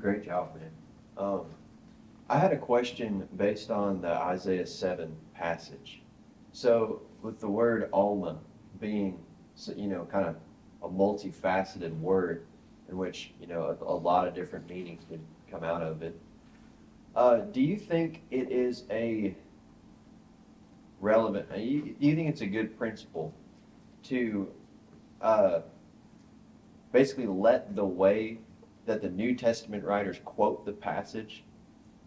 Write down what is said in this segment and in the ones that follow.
Great job, man. Um, I had a question based on the Isaiah 7 passage. So, with the word Alma being, you know, kind of a multifaceted word in which, you know, a, a lot of different meanings could come out of it, uh, do you think it is a relevant, do you, you think it's a good principle to uh, basically let the way that the New Testament writers quote the passage,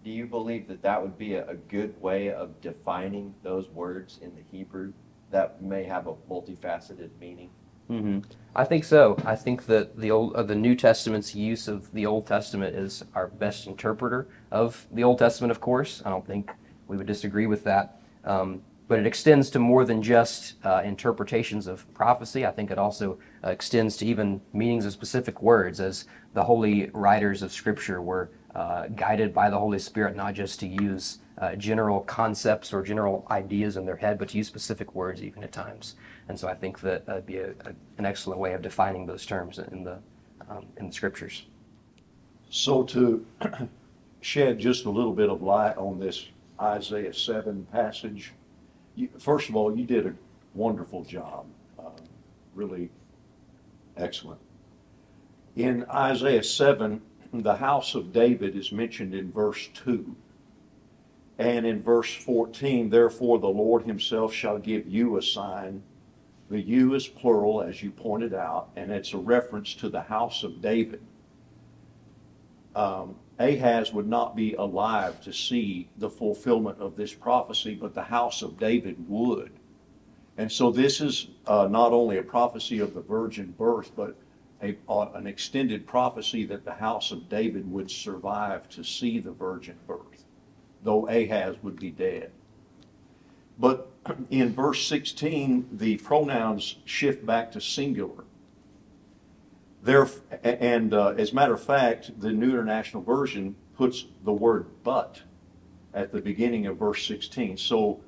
do you believe that that would be a, a good way of defining those words in the Hebrew that may have a multifaceted meaning? Mm-hmm. I think so. I think that the old, uh, the New Testament's use of the Old Testament is our best interpreter of the Old Testament. Of course, I don't think we would disagree with that. Um, but it extends to more than just uh, interpretations of prophecy. I think it also extends to even meanings of specific words, as the holy writers of Scripture were uh, guided by the Holy Spirit not just to use uh, general concepts or general ideas in their head, but to use specific words even at times. And so I think that would be a, a, an excellent way of defining those terms in the um, in the Scriptures. So to shed just a little bit of light on this Isaiah 7 passage, you, first of all, you did a wonderful job, uh, really excellent. In Isaiah 7, the house of David is mentioned in verse 2. And in verse 14, therefore the Lord himself shall give you a sign. The you is plural, as you pointed out, and it's a reference to the house of David. Um, Ahaz would not be alive to see the fulfillment of this prophecy, but the house of David would. And so this is uh, not only a prophecy of the virgin birth, but a, uh, an extended prophecy that the house of David would survive to see the virgin birth, though Ahaz would be dead. But in verse 16, the pronouns shift back to singular. There, and uh, as a matter of fact, the New International Version puts the word but at the beginning of verse 16. So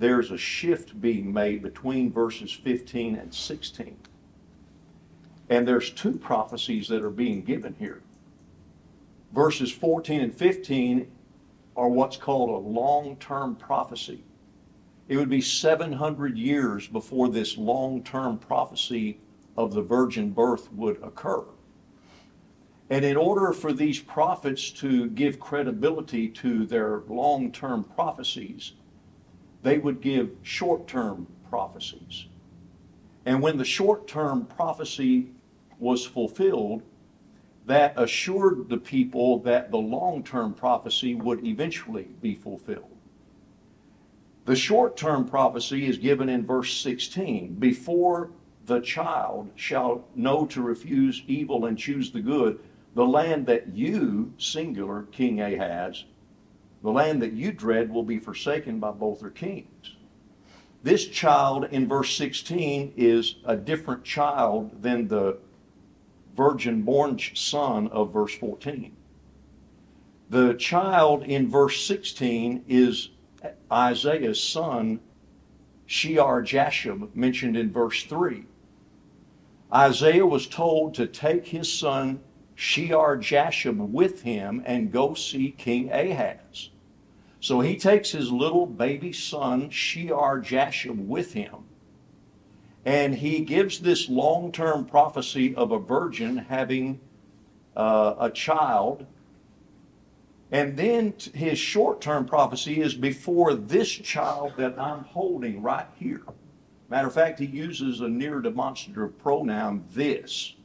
there's a shift being made between verses 15 and 16. And there's two prophecies that are being given here. Verses 14 and 15 are what's called a long term prophecy. It would be 700 years before this long term prophecy of the virgin birth would occur. And in order for these prophets to give credibility to their long term prophecies, they would give short term prophecies. And when the short term prophecy was fulfilled, that assured the people that the long term prophecy would eventually be fulfilled. The short term prophecy is given in verse 16. Before the child shall know to refuse evil and choose the good. The land that you, singular, King Ahaz, the land that you dread will be forsaken by both their kings. This child in verse 16 is a different child than the virgin born son of verse 14. The child in verse 16 is Isaiah's son, Shear Jashub, mentioned in verse 3. Isaiah was told to take his son Shear Jashub with him and go see King Ahaz. So he takes his little baby son Shear Jashub with him. And he gives this long term prophecy of a virgin having uh, a child. And then his short term prophecy is before this child that I'm holding right here. Matter of fact, he uses a near demonstrative pronoun, this.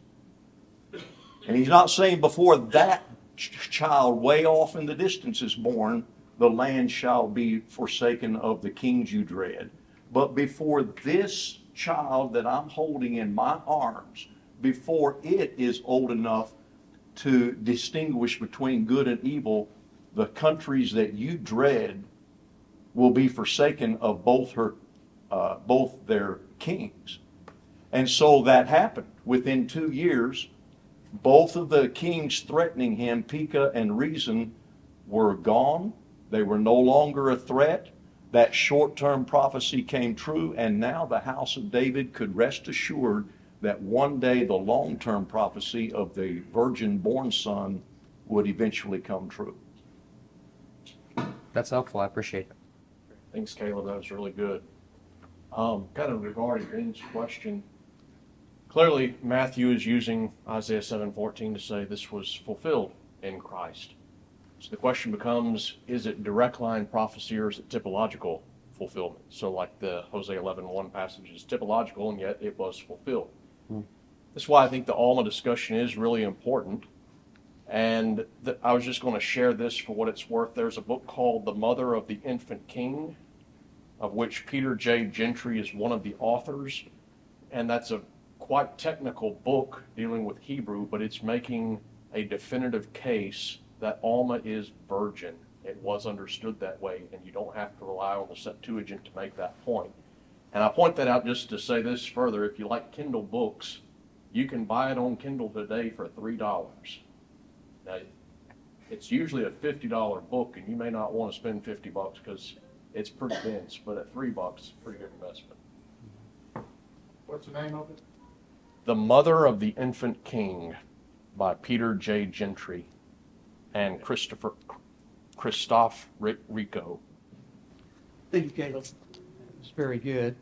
And he's not saying before that ch- child way off in the distance is born, the land shall be forsaken of the kings you dread. But before this child that I'm holding in my arms, before it is old enough to distinguish between good and evil, the countries that you dread will be forsaken of both her uh, both their kings. And so that happened. Within two years, both of the kings threatening him, Pekah and Rezin, were gone. They were no longer a threat. That short term prophecy came true, and now the house of David could rest assured that one day the long term prophecy of the virgin born son would eventually come true. That's helpful. I appreciate it. Thanks, Kaleb. That was really good. Um, kind of regarding Ben's question, clearly Matthew is using Isaiah 7:14 to say this was fulfilled in Christ. So the question becomes: Is it direct line prophecy or is it typological fulfillment? So, like the Hosea 11:1 passage is typological, and yet it was fulfilled. Hmm. That's why I think the Alma discussion is really important. And th- I was just going to share this for what it's worth. There's a book called The Mother of the Infant King, of which Peter J. Gentry is one of the authors. And that's a quite technical book dealing with Hebrew, but it's making a definitive case that Alma is virgin. It was understood that way, and you don't have to rely on the Septuagint to make that point. And I point that out just to say this further. If you like Kindle books, you can buy it on Kindle today for three dollars. Now, it's usually a fifty dollar book, and you may not want to spend fifty bucks because it's pretty dense. But at three bucks, pretty good investment. What's the name of it? The Mother of the Infant King by Peter J. Gentry and Christopher Christophe Rico. Thank you, Kaleb. It's very good.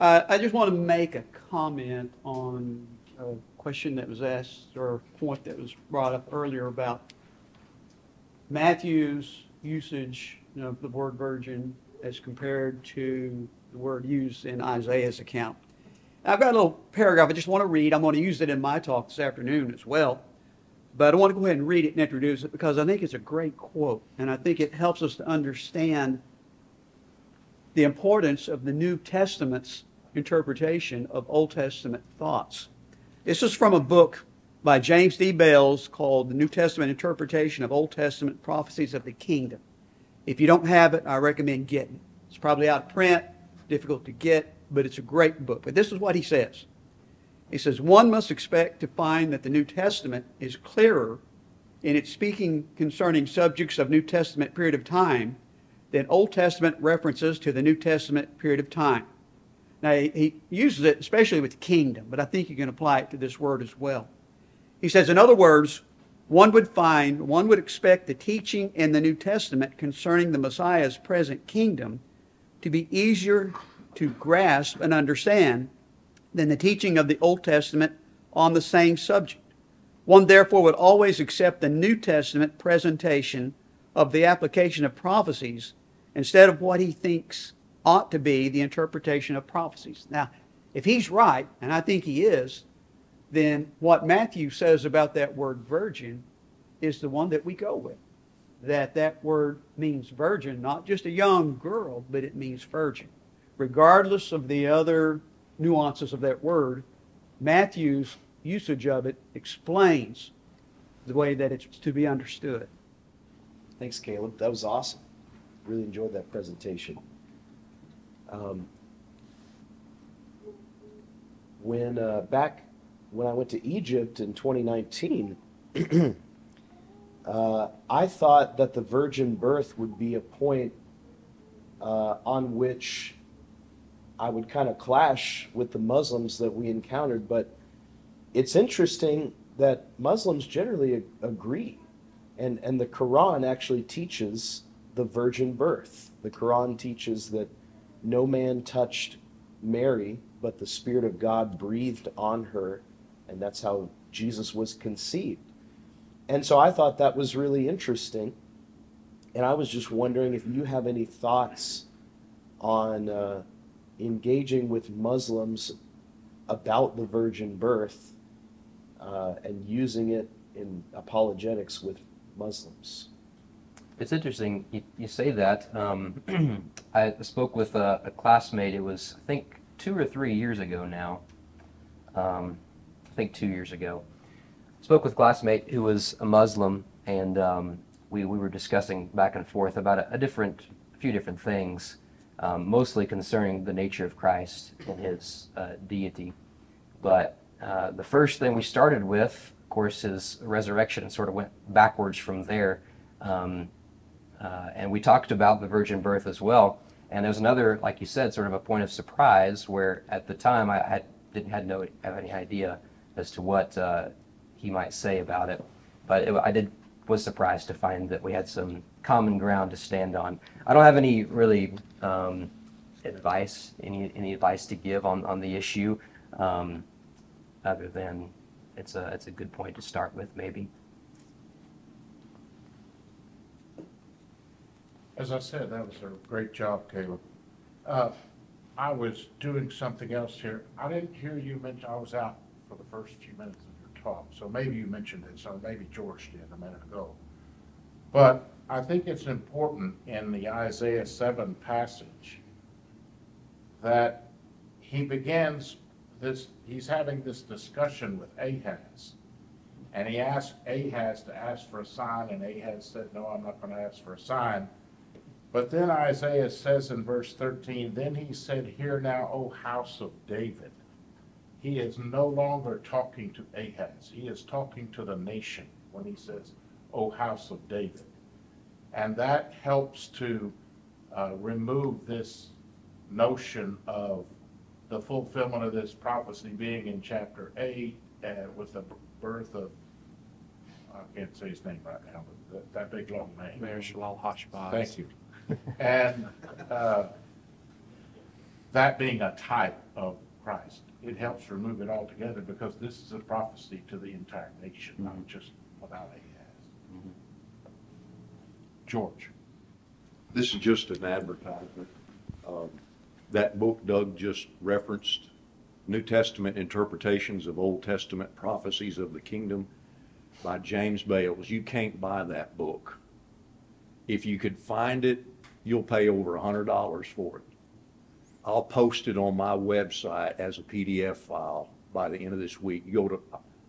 Uh, I just want to make a comment on a question that was asked or a point that was brought up earlier about Matthew's usage of the word virgin as compared to the word used in Isaiah's account. I've got a little paragraph I just want to read. I'm going to use it in my talk this afternoon as well. But I want to go ahead and read it and introduce it because I think it's a great quote. And I think it helps us to understand the importance of the New Testament's interpretation of Old Testament thoughts. This is from a book by James D. Bales called The New Testament Interpretation of Old Testament Prophecies of the Kingdom. If you don't have it, I recommend getting it. It's probably out of print, difficult to get, but it's a great book. But this is what he says. He says, One must expect to find that the New Testament is clearer in its speaking concerning subjects of New Testament period of time than Old Testament references to the New Testament period of time. Now, he, uses it especially with kingdom, but I think you can apply it to this word as well. He says, in other words, one would find, one would expect the teaching in the New Testament concerning the Messiah's present kingdom to be easier to grasp and understand than the teaching of the Old Testament on the same subject. One therefore would always accept the New Testament presentation of the application of prophecies instead of what he thinks ought to be the interpretation of prophecies. Now, if he's right, and I think he is, then what Matthew says about that word virgin is the one that we go with. That that word means virgin, not just a young girl, but it means virgin. Regardless of the other nuances of that word, Matthew's usage of it explains the way that it's to be understood. Thanks, Kaleb. That was awesome. Really enjoyed that presentation. Um, when uh, back when I went to Egypt in 2019, uh, I thought that the virgin birth would be a point uh, on which I would kind of clash with the Muslims that we encountered. But it's interesting that Muslims generally ag- agree, and and the Quran actually teaches the virgin birth. The Quran teaches that no man touched Mary, but the Spirit of God breathed on her, and that's how Jesus was conceived. And so I thought that was really interesting. And I was just wondering if you have any thoughts on uh, engaging with Muslims about the virgin birth uh, and using it in apologetics with Muslims. It's interesting you, you say that. Um, I spoke with a, a classmate. It was, I think, two or three years ago now. Um, I think two years ago. Spoke with a classmate who was a Muslim, and um, we, we were discussing back and forth about a, a different, a few different things, um, mostly concerning the nature of Christ and his uh, deity. But uh, the first thing we started with, of course, is resurrection, and sort of went backwards from there. Um, uh, and we talked about the virgin birth as well. And there was another, like you said, sort of a point of surprise where at the time I had, didn't had no have any idea as to what uh, he might say about it. But it, I did was surprised to find that we had some common ground to stand on. I don't have any really um, advice, any any advice to give on, on the issue, um, other than it's a it's a good point to start with, maybe. As I said, that was a great job, Kaleb. Uh, I was doing something else here. I didn't hear you mention, I was out for the first few minutes of your talk, so maybe you mentioned it, so maybe George did a minute ago. But I think it's important in the Isaiah seven passage that he begins this, he's having this discussion with Ahaz. And he asked Ahaz to ask for a sign, and Ahaz said, no, I'm not gonna ask for a sign. But then Isaiah says in verse 13, Then he said, Hear now, O house of David. He is no longer talking to Ahaz. He is talking to the nation when he says, O house of David. And that helps to uh, remove this notion of the fulfillment of this prophecy being in chapter 8 uh, with the birth of, I can't say his name right now, but that, that big long name. Maher Shalal Hashbaz. Thank you. And uh, that being a type of Christ, it helps remove it altogether because this is a prophecy to the entire nation, not just about Ahaz. George. This is just an advertisement. Um, That book Doug just referenced, New Testament Interpretations of Old Testament Prophecies of the Kingdom by James Bales. You can't buy that book. If you could find it, you'll pay over a hundred dollars for it. I'll post it on my website as a PDF file by the end of this week. You go to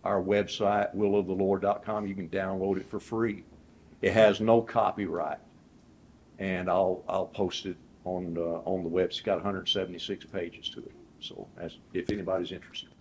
our website, willofthelord.com, you can download it for free. It has no copyright and I'll, I'll post it on, uh, on the web. It's got hundred and seventy-six pages to it. So as, if anybody's interested.